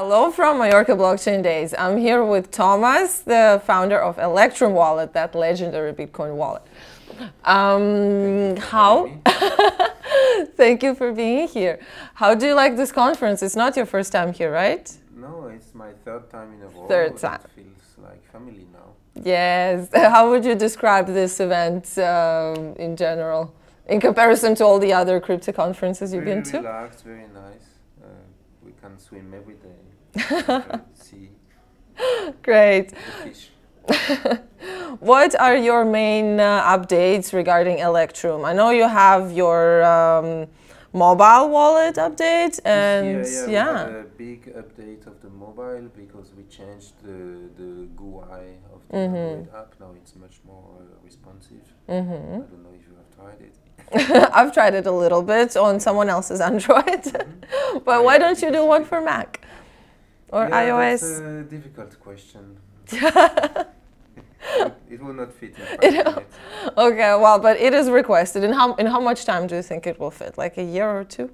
Hello from Mallorca Blockchain Days. I'm here with Thomas, the founder of Electrum Wallet, that legendary Bitcoin wallet. Um, how? Thank you for being here. How do you like this conference? It's not your first time here, right? No, it's my third time in a row. Third time. It feels like family now. Yes. How would you describe this event um, in general, in comparison to all the other crypto conferences you've very been to? relaxed, very nice. Uh, we can swim every day. see Great. What are your main uh, updates regarding Electrum? I know you have your um, mobile wallet update, and This year, yeah. we had a big update of the mobile because we changed the, the GUI of the Mm-hmm. Android app. Now it's much more uh, responsive. Mm-hmm. I don't know if you have tried it. I've tried it a little bit on someone else's Android, but Oh, why yeah, don't you do one for Mac or yeah, iOS? That's a difficult question. it, will not fit. Okay, well, but it is requested. In how in how much time do you think it will fit? Like a year or two?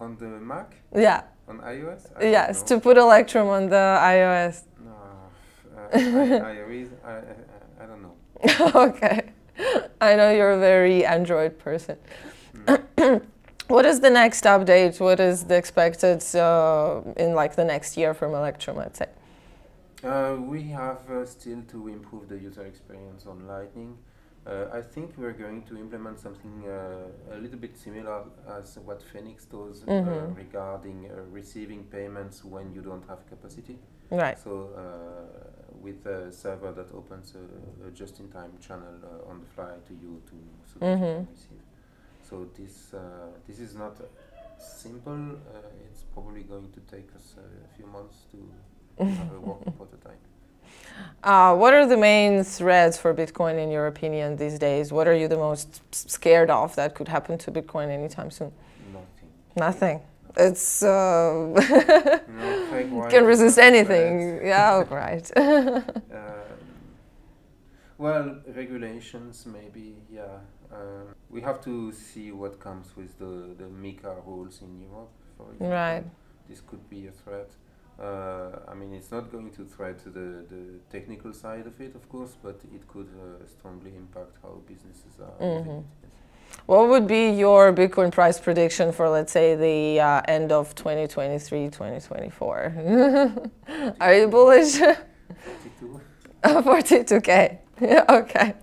On the Mac? Yeah. On iOS? I Yes, to put Electrum on the iOS. No, uh, I, I, read, I, I, I don't know. okay. I know you're a very Android person. what is the next update? What is the expected uh, in like the next year from Electrum, let's say? Uh, we have uh, still to improve the user experience on Lightning. Uh, I think we're going to implement something uh, a little bit similar as what Phoenix does uh, Mhm. regarding uh, receiving payments when you don't have capacity. Right. So uh, with a server that opens a, a just-in-time channel uh, on the fly to you to so Mhm. can receive. So this uh, this is not simple. Uh, it's probably going to take us a few months to have a working prototype. Uh, what are the main threats for Bitcoin in your opinion these days? What are you the most scared of that could happen to Bitcoin anytime soon? Nothing. Nothing. It's uh, fake can resist anything. Yeah, right. threats. Um, well, regulations maybe. Yeah. Um, we have to see what comes with the the MiCA rules in Europe, for example. Right. This could be a threat. Uh, I mean, it's not going to threat the, the technical side of it, of course, but it could uh, strongly impact how businesses are Mhm. Yes. What would be your Bitcoin price prediction for, let's say, the uh, end of 2023, 2024? Are you bullish? 42? 42k. Yeah, okay.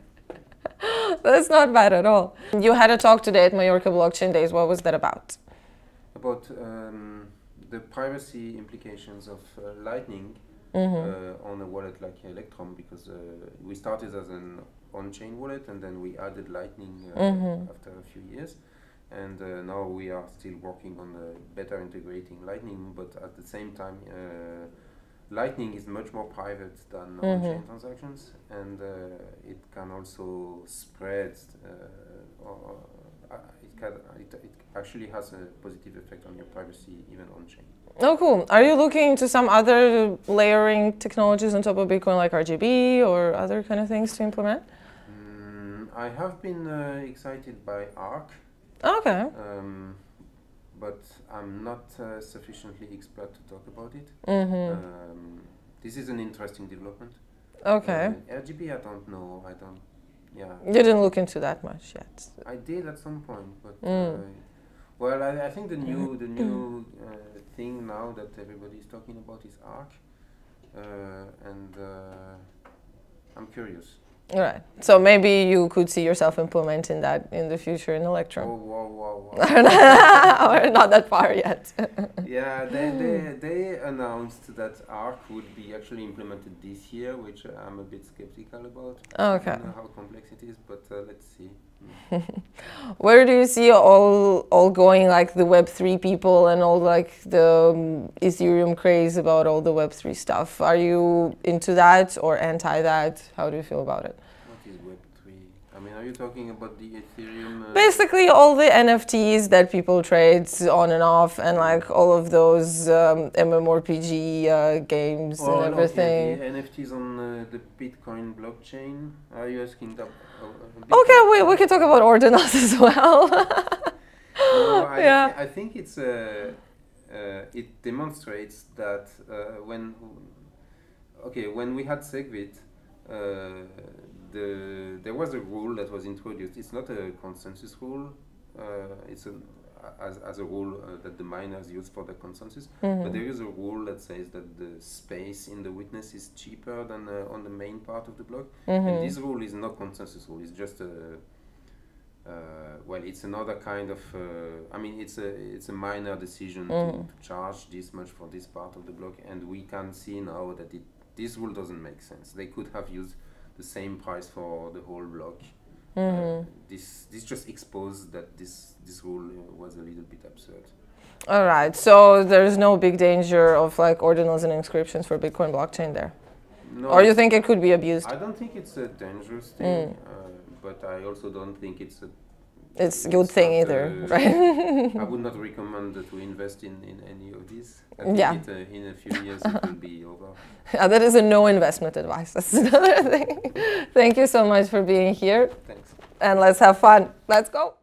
That's not bad at all. You had a talk today at Mallorca Blockchain Days. What was that about? About um, the privacy implications of uh, Lightning hmm uh, on a wallet like Electrum, because uh, we started as an on-chain wallet and then we added Lightning uh, Mhm. after a few years. And uh, now we are still working on uh, better integrating Lightning, but at the same time, uh, Lightning is much more private than on-chain Mhm. transactions, and uh, it can also spread. Uh, or, uh, it, can, it, it actually has a positive effect on your privacy, even on-chain. Oh, cool. Are you looking into some other layering technologies on top of Bitcoin, like RGB or other kind of things to implement? Mm, I have been uh, excited by Ark, Okay. um, but I'm not uh, sufficiently expert to talk about it. hmm Um, this is an interesting development. okay. Uh, RGB, I don't know. I don't. Yeah, You didn't look into that much yet. I did at some point, but Mm. uh, well, I, I think the new the new uh, thing now that everybody is talking about is Ark, uh, and uh, I'm curious. All right. So maybe you could see yourself implementing that in the future in Oh Electrum. wow wow wow! or not that far yet. yeah, they, they they announced that Ark would be actually implemented this year, which I'm a bit skeptical about. Okay. I don't know how complex it is, but uh, let's see. Where do you see all all going like the Web three people and all like the um, Ethereum craze about all the Web three stuff? Are you into that or anti that? How do you feel about it? What is Web three? I mean, are you talking about the Ethereum? Uh, Basically, all the NFTs that people trade on and off, and like all of those um, MMORPG uh, games Oh, and everything. NFTs on uh, the Bitcoin blockchain. Are you asking that? Uh, Okay, we, we can talk about ordinals as well. No, I, Yeah. I think it's a uh, it demonstrates that uh, when okay when we had Segwit, uh, the there was a rule that was introduced. It's not a consensus rule. Uh, it's a as, as a rule uh, that the miners use for the consensus, Mm-hmm. but there is a rule that says that the space in the witness is cheaper than uh, on the main part of the block. Mm-hmm. And this rule is not consensus rule. It's just a uh, well, it's another kind of. Uh, I mean, it's a it's a minor decision Mm. to, to charge this much for this part of the block, and we can see now that it this rule doesn't make sense. They could have used the same price for the whole block. Mm-hmm. Uh, this this just exposed that this this rule uh, was a little bit absurd. All right. So there's no big danger of like ordinals and inscriptions for Bitcoin blockchain there, No, or you think it could be abused? I don't think it's a dangerous thing, Mm. uh, but I also don't think it's a. It's a good thing either, uh, right? I would not recommend to invest in, in any of these. I think Yeah. it, uh, in a few years it will be over. yeah, that is a no investment advice. That's another thing. Thank you so much for being here, Thanks. and let's have fun. Let's go.